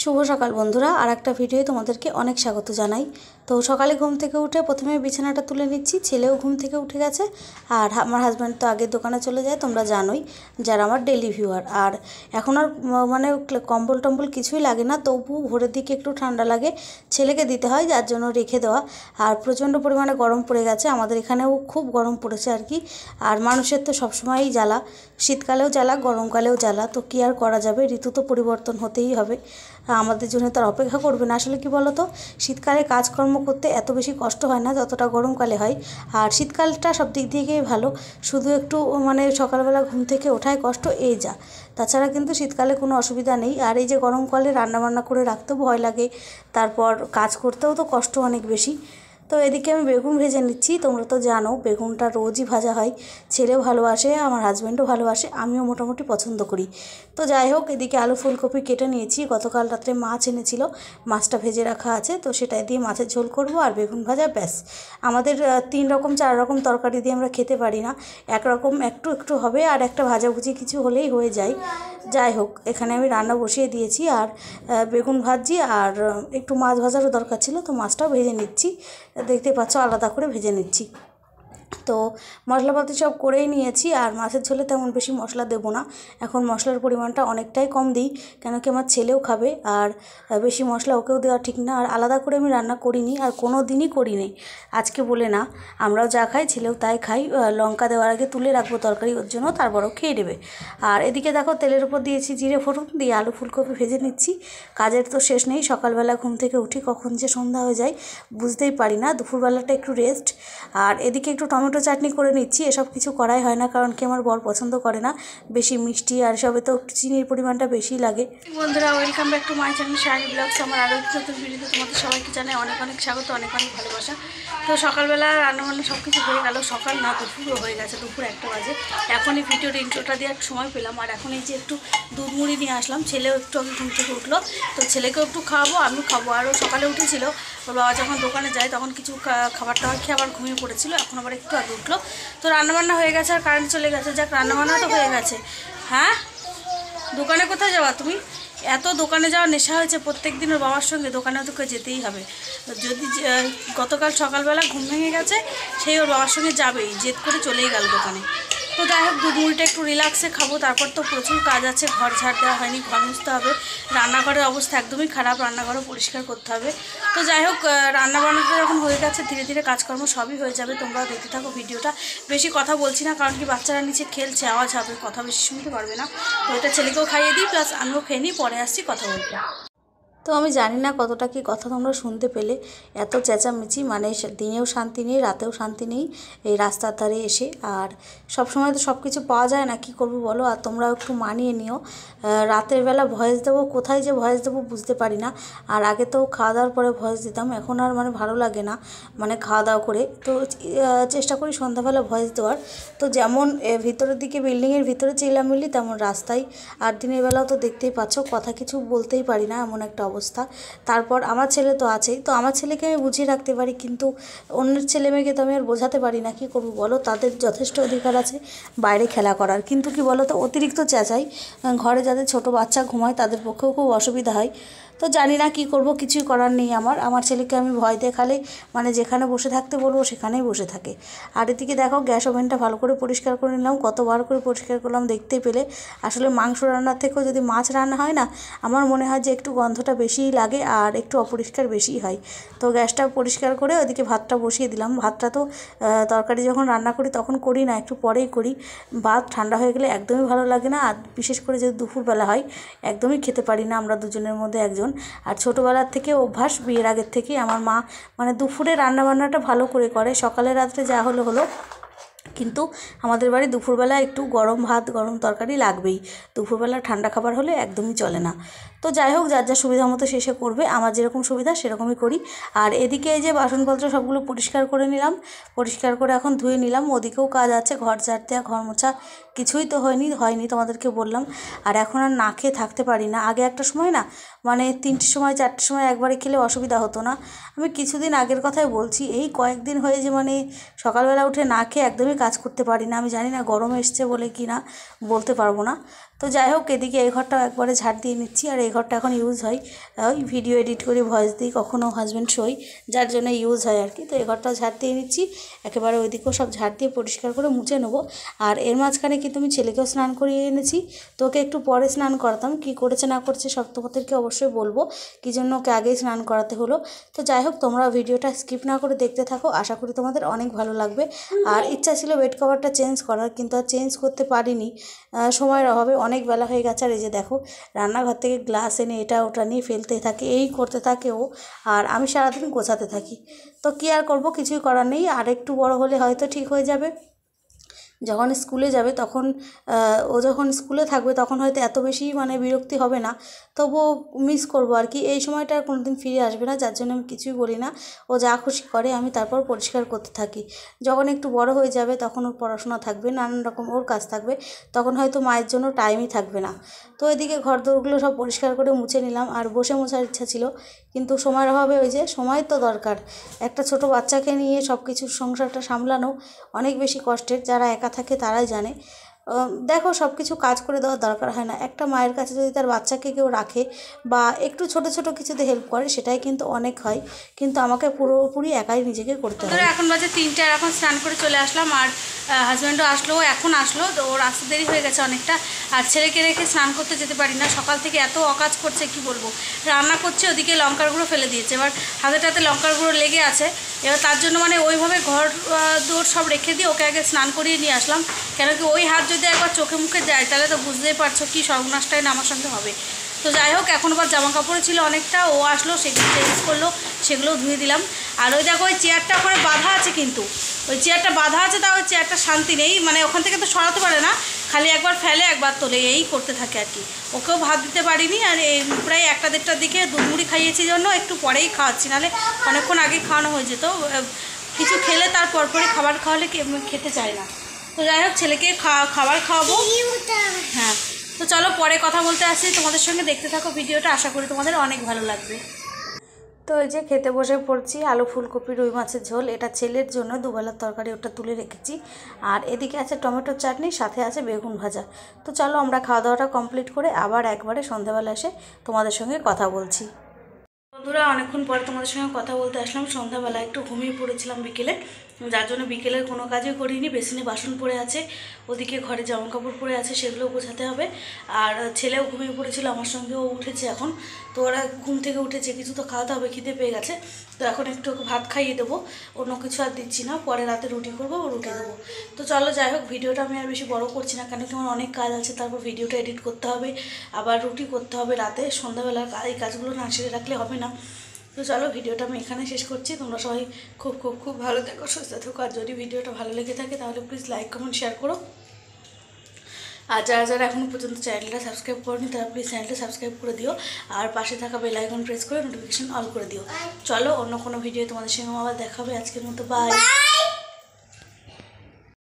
শুভ সকাল বন্ধুরা আর একটা ভিডিওয়ে তোমাদেরকে অনেক স্বাগত জানাই। তো সকালে ঘুম থেকে উঠে প্রথমে বিছানাটা তুলে নিচ্ছি, ছেলেও ঘুম থেকে উঠে গেছে, আর আমার হাজব্যান্ড তো আগে দোকানে চলে যায়, তোমরা জানোই, যারা আমার ডেলি ভিউয়ার আর এখন আর মানে কম্বল টম্বল কিছুই লাগে না, তবু ভোরের দিকে একটু ঠান্ডা লাগে, ছেলেকে দিতে হয়, যার জন্য রেখে দেওয়া। আর প্রচণ্ড পরিমাণে গরম পড়ে গেছে, আমাদের এখানেও খুব গরম পড়েছে আর কি। আর মানুষের তো সবসময়ই জ্বালা, শীতকালেও জ্বালা, গরমকালেও জ্বালা, তো কী আর করা যাবে? ঋতু তো পরিবর্তন হতেই হবে। আমাদের জন্য তার অপেক্ষা করবে না। আসলে কি বলতো? শীতকালে কাজকর্ম করতে এত বেশি কষ্ট হয় না, যতটা গরমকালে হয়। আর শীতকালটা সব দিক থেকেই ভালো। শুধু একটু মানে সকালবেলা ঘুম থেকে ওঠায় কষ্ট, এই যা। তাছাড়া কিন্তু শীতকালে কোনো অসুবিধা নেই। আর এই যে গরমকালে রান্নাবান্না করে রাখতেও ভয় লাগে। তারপর কাজ করতেও তো কষ্ট অনেক বেশি। তো এদিকে আমি বেগুন ভেজে নিচ্ছি। তোমরা তো জানো, বেগুনটা রোজই ভাজা হয়। ছেলেও ভালোবাসে, আমার হাজব্যান্ডও ভালোবাসে, আমিও মোটামুটি পছন্দ করি। তো যাই হোক, এদিকে আলু ফুলকপি কেটে নিয়েছি। গতকাল রাত্রে মাছ এনেছিল, মাছটা ভেজে রাখা আছে, তো সেটা দিয়ে মাছের ঝোল করব আর বেগুন ভাজা, ব্যাস। আমাদের তিন রকম, চার রকম তরকারি দিয়ে আমরা খেতে পারি না। একরকম একটু একটু হবে আর একটা ভাজাভুজি কিছু হলেই হয়ে যায়। যাই হোক, এখানে আমি রান্না বসিয়ে দিয়েছি আর বেগুন ভাজি আর একটু মাছ ভাজারও দরকার ছিল, তো মাছটাও ভেজে নিচ্ছি। দেখতে পাচ্ছ আলাদা করে ভেজে নিচ্ছি। তো মশলাপাতি সব করেই নিয়েছি আর মাছের ঝোলে তেমন বেশি মশলা দেবো না। এখন মশলার পরিমাণটা অনেকটাই কম দিই কেন কি আমার ছেলেও খাবে আর বেশি মশলা ওকেও দেওয়া ঠিক না। আর আলাদা করে আমি রান্না করিনি আর কোনো দিনই করিনি। আজকে বলে না, আমরাও যা খাই, ছেলেও তাই খাই লঙ্কা দেওয়ার আগে তুলে রাখব তরকারি, ওর জন্য তারপরও খেয়ে নেবে। আর এদিকে দেখো তেলের উপর দিয়েছি জিরে ফোড়ন, দিয়ে আলু ফুলকপি ভেজে নিচ্ছি। কাজের তো শেষ নেই, সকালবেলা ঘুম থেকে উঠি কখন যে সন্ধ্যা হয়ে যায়, বুঝতেই পারি না। দুপুরবেলাটা একটু রেস্ট আর এদিকে একটু টমেটো চাটনি করে নিচ্ছি, এসব কিছু করাই হয় না, কারণ কি আমার বর পছন্দ করে না। বেশি মিষ্টি আর সবে তো চিনির পরিমাণটা বেশি লাগে। বন্ধুরা welcome back to my channel sari vlogs আমার আরও নতুন তোমাদের সবাইকে জানাই অনেক অনেক স্বাগত, অনেক অনেক ভালোবাসা। তো সকালবেলা রান্নাবান্না সব কিছু হয়ে গেল, সকাল না, দুপুরও হয়ে গেছে, দুপুর একটা বাজে। এখনই ভিডিওর ইন্ট্রোটা দেওয়ার সময় পেলাম, আর এখন এই যে একটু দুধ মুড়ি নিয়ে আসলাম, ছেলেও একটু আগে ঘুম থেকে উঠল, তো ছেলেকেও একটু খাওয়াবো আমি খাব। আরও সকালে উঠেছিল, ওর বাবা যখন দোকানে যায়, তখন কিছু খাবার টাবার খেয়ে আবার ঘুমিয়ে পড়েছিল, এখন আবার একটু আগে উঠল। তো রান্নাবান্না হয়ে গেছে আর কারেন্ট চলে গেছে। যাক, রান্নাবান্না তো হয়ে গেছে। হ্যাঁ? দোকানে কোথায় যাওয়া তুমি? এত দোকানে যাওয়ার নেশা হয়েছে প্রত্যেক দিন ওর বাবার সঙ্গে। দোকানে তোকে যেতেই হবে। যদি গতকাল সকালবেলা ঘুম ভেঙে গেছে, সেই ওর বাবার সঙ্গে যাবেই। জেদ করে চলেই গেল দোকানে। তো যাই হোক দুধ মুড়িটা একটু রিল্যাক্সে খাব তারপর তো প্রচুর কাজ আছে ঘর ঝাড় দেওয়া হয়নি ঘর মুছতে হবে। রান্নাঘরের অবস্থা একদমই খারাপ রান্নাঘরও পরিষ্কার করতে হবে। তো যাই হোক আহ, রান্না বান্নাটা যখন হয়ে গেছে ধীরে ধীরে কাজকর্ম সবই হয়ে যাবে তোমরাও দেখতে থাকো ভিডিওটা। বেশি কথা বলছি না কারণ কি বাচ্চারা নিচে খেলছে আওয়াজ হবে কথা বেশি শুনতে পারবে না। তো এটা ছেলেকেও খাইয়ে দিই প্লাস আমিও খেয়ে নিই পরে আসছি কথা বলতে। তো আমি জানি না কতটা কি কথা তোমরা শুনতে পেলে। এত চেঁচামেচি মানে দিনেও শান্তি নেই, রাতেও শান্তি নেই এই রাস্তার ধারে এসে। আর সব সময় তো সব কিছু পাওয়া যায় না, কি করব বলো? আর তোমরাও একটু মানিয়ে নিও। রাতের বেলা ভয়েস দেবো, কোথায় যে ভয়েস দেবো বুঝতে পারি না। আর আগে তো খাওয়া দাওয়ার পরে ভয়েস দিতাম, এখন আর মানে ভালো লাগে না মানে খাওয়া দাওয়া করে। তো চেষ্টা করি সন্ধ্যাবেলা ভয়েস দেওয়ার। তো যেমন ভিতরের দিকে বিল্ডিংয়ের ভিতরে চিল্লামিল্লি তেমন রাস্তায়। আর দিনের বেলাও তো দেখতেই পাচ্ছ, কথা কিছু বলতেই পারি না, এমন একটা অবস্থা। তারপর আমার ছেলে তো আছেই। তো আমার ছেলেকে আমি বুঝিয়ে রাখতে পারি, কিন্তু অন্যের ছেলে মেয়েকে তো আমি আর বোঝাতে পারি না। কি করব বলো? তাদের যথেষ্ট অধিকার আছে বাইরে খেলা করার। কিন্তু কি বলো তো? অতিরিক্ত চেঁচাই। ঘরে যাদের ছোট বাচ্চা ঘুমায় তাদের পক্ষেও খুব অসুবিধা হয়। তো জানি না কি করব, কিছুই করার নেই আমার। আমার ছেলেকে আমি ভয় দেখালে মানে যেখানে বসে থাকতে বলব সেখানেই বসে থাকে। আর এদিকে দেখো, গ্যাস ওভেনটা ভালো করে পরিষ্কার করে নিলাম। কতবার করে পরিষ্কার করলাম দেখতে পেলে। আসলে মাংস রান্নার থেকেও যদি মাছ রান্না হয় না, আমার মনে হয় যে একটু গন্ধটা বেশিই লাগে আর একটু অপরিষ্কার বেশিই হয়। তো গ্যাসটা পরিষ্কার করে ওদিকে ভাতটা বসিয়ে দিলাম। ভাতটা তো তরকারি যখন রান্না করি তখন করি না, একটু পরেই করি। ভাত ঠান্ডা হয়ে গেলে একদমই ভালো লাগে না। আর বিশেষ করে যদি দুপুরবেলা হয়, একদমই খেতে পারি না আমরা দুজনের মধ্যে একজন। আর ছোটোবেলার থেকে অভ্যাস, বিয়ের আগের থেকেই আমার মা মানে দুপুরে রান্নাবান্নাটা ভালো করে করে, সকালে রাত্রে যা হলো হলো কিন্তু আমাদের বাড়ি দুপুরবেলা একটু গরম ভাত, গরম তরকারি লাগবেই। দুপুরবেলা ঠান্ডা খাবার হলে একদমই চলে না। তো যাই হোক, যার যা সুবিধা মতো শেষে করবে। আমার যেরকম সুবিধা, সেরকমই করি। আর এদিকে এই যে বাসনপত্র সবগুলো পরিষ্কার করে নিলাম। পরিষ্কার করে এখন ধুয়ে নিলাম। ওদিকেও কাজ আছে, ঘর ঝাড় দেওয়া ঘর মোছা। কিছুই তো হয়নি হয়নি তোমাদেরকে বললাম। আর এখন আর না খেয়ে থাকতে পারি না। আগে একটা সময় না মানে তিনটের সময় চারটের সময় একবারে খেলে অসুবিধা হতো না। আমি কিছুদিন আগের কথাই বলছি, এই কয়েকদিন হয়ে যে মানে সকালবেলা উঠে না খেয়ে একদমই কাজ করতে পারি না আমি জানি না গরম এসছে বলে কি না বলতে পারব না। তো যাই হোক, এদিকে এই ঘরটাও একবারে ঝাড় দিয়ে নিচ্ছি। আর এই ঘরটা এখন ইউজ হয়, ওই ভিডিও এডিট করি ভয়েস দিই কখনও হাজব্যান্ড শোই যার জন্য ইউজ হয় আর কি। তো এই ঘরটাও ঝাড় দিয়ে নিচ্ছি, একেবারে ওইদিকেও সব ঝাড় দিয়ে পরিষ্কার করে মুছে নেব। আর এর মাঝখানে কিন্তু আমি ছেলেকেও স্নান করিয়ে এনেছি। তো ওকে একটু পরে স্নান করাতাম, কি করেছে না করেছে সব তোমাদেরকে অবশ্যই বলব, কী জন্য ওকে আগেই স্নান করাতে হলো। তো যাই হোক, তোমরা ভিডিওটা স্কিপ না করে দেখতে থাকো, আশা করি তোমাদের অনেক ভালো লাগবে। আর ইচ্ছা ছিল বেড কভারটা চেঞ্জ করার, কিন্তু আর চেঞ্জ করতে পারিনি। সময়ের অভাবে অনেক বেলা হয়ে গেছে। আর এই যে দেখো, রান্নাঘর থেকে গ্লাস এনে এটা ওটা নিয়ে ফেলতে থাকে, এই করতে থাকে ও, আর আমি সারাদিন গোছাতে থাকি। তো কী আর করব? কিছুই করার নেই। আর একটু বড় হলে হয়তো ঠিক হয়ে যাবে। যখন স্কুলে যাবে তখন ও যখন স্কুলে থাকবে তখন হয়তো এত বেশি মানে বিরক্তি হবে না। তবুও মিস করব আর কি। এই সময়টা কোনো দিন ফিরে আসবে না, যার জন্য আমি কিছুই বলি না। ও যা খুশি করে, আমি তারপর পরিষ্কার করতে থাকি। যখন একটু বড় হয়ে যাবে তখন ওর পড়াশোনা থাকবে, নানান রকম ওর কাজ থাকবে। তখন হয়তো মায়ের জন্য টাইমই থাকবে না। তো এদিকে ঘর দোরগুলো সব পরিষ্কার করে মুছে নিলাম। আর বসে মোছার ইচ্ছা ছিল। কিন্তু সময়ের অভাবে ওই যে সময় তো দরকার। একটা ছোট বাচ্চাকে নিয়ে সব কিছু সংসারটা সামলানো অনেক বেশি কষ্টের, যারা একা থাকে তারাই জানে। দেখো সব কিছু কাজ করে দেওয়ার দরকার হয় না। একটা মায়ের কাছে যদি তার বাচ্চাকে কেউ রাখে বা একটু ছোট ছোট কিছুতে হেল্প করে সেটাই কিন্তু অনেক হয়। কিন্তু আমাকে পুরোপুরি একাই নিজেকে করতে হয়। এখন বাজে তিনটে আর এখন স্নান করে চলে আসলাম আর হাজব্যান্ডও আসলো ও এখন আসলো তো ওর আসতে দেরি হয়ে গেছে অনেকটা। আর ছেলেকে রেখে স্নান করতে যেতে পারি না। সকাল থেকে এত অকাজ করছে কি বলব? রান্না করছে ওদিকে লঙ্কার গুঁড়ো ফেলে দিয়েছে। এবার হাতে টাতে লঙ্কার গুঁড়ো লেগে আছে। এবার তার জন্য মানে ওইভাবে ঘর দৌড় সব রেখে দিয়ে ওকে আগে স্নান করিয়ে নিয়ে আসলাম। কেন কি ওই হাত যদি একবার চোখে মুখে যায় তাহলে তো বুঝতেই পারছ কি সর্বনাশটাই না আমার সঙ্গে হবে। তো যাই হোক, এখন আবার জামা কাপড় ছিল অনেকটা, ও আসলো, সেগুলো চেঞ্জ করল, সেগুলোও ধুয়ে দিলাম। আর ওই দেখো, ওই চেয়ারটা ওখানে বাধা আছে কিন্তু। ওই চেয়ারটা বাধা আছে তা ওই চেয়ারটা শান্তি নেই। মানে ওখান থেকে তো সরাতে পারে না, খালি একবার ফেলে, একবার তোলে, এই করতে থাকে আর কি। ওকেও ভাত দিতে পারিনি, আর এই প্রায় একটা দেড়টার দিকে দুধ মুড়ি খাইয়েছি জন্য, একটু পরেই খাওয়াচ্ছি, নাহলে অনেকক্ষণ আগে খাওয়ানো হয়ে যেত। কিছু খেলে তার পরপরই খাবার খাওয়ালে খেতে চায় না। তো যাই হোক ছেলেকে খাবার খাওয়াবো। হ্যাঁ তো চলো পরে কথা বলতে আসি। তোমাদের সঙ্গে দেখতে থাকো ভিডিওটা। আশা করি তোমাদের অনেক ভালো লাগবে। তো এই যে খেতে বসে পড়ছি আলু ফুলকপি রুই মাছের ঝোল। এটা ছেলের জন্য দুবেলার তরকারি ওটা তুলে রেখেছি। আর এদিকে আছে টমেটোর চাটনি সাথে আছে বেগুন ভাজা। তো চলো আমরা খাওয়া দাওয়াটা কমপ্লিট করে আবার একবারে সন্ধ্যাবেলা এসে তোমাদের সঙ্গে কথা বলছি। বন্ধুরা অনেকক্ষণ পরে তোমাদের সঙ্গে কথা বলতে আসলাম। সন্ধ্যাবেলা একটু ঘুমিয়ে পড়েছিলাম বিকেলে। যার জন্য বিকেলের কোনো কাজই করিনি, বেসিনে বাসন পড়ে আছে, ওদিকে ঘরে জামা কাপড় পরে আছে সেগুলো গোছাতে হবে। আর ছেলেও ঘুমিয়ে পড়েছিল, আমার সঙ্গেও উঠেছে এখন। তো ওরা ঘুম থেকে উঠেছে, কিছু তো খাওয়াতে হবে খিদে পেয়ে গেছে। তো এখন একটু ভাত খাইয়ে দেবো, অন্য কিছু আর দিচ্ছি না। পরে রাতে রুটি করব, ও রুটি দেবো। তো চলো যাই হোক, ভিডিওটা আমি আর বেশি বড় করছি না, কেন কি আমার অনেক কাজ আছে, তারপর ভিডিওটা এডিট করতে হবে, আবার রুটি করতে হবে রাতে। সন্ধ্যাবেলা এই কাজগুলো না সেরে রাখলে হবে না। তো চলো ভিডিওটা আমি এখানে শেষ করছি। তোমরা সবাই খুব খুব খুব ভালো থাকো, সুস্থ থেকো। আর যদি ভিডিওটা ভালো লেগে থাকে, তাহলে প্লিজ লাইক কমেন্ট শেয়ার করো। আর যারা যারা এখনও পর্যন্ত চ্যানেলটা সাবস্ক্রাইব করেনি, তারা প্লিজ চ্যানেলটা সাবস্ক্রাইব করে দিও। আর পাশে থাকা বেল আইকন প্রেস করে নোটিফিকেশন অল করে দিও। চলো অন্য কোনো ভিডিও তোমাদের সঙ্গে আবার দেখাবে। আজকের মতো বাই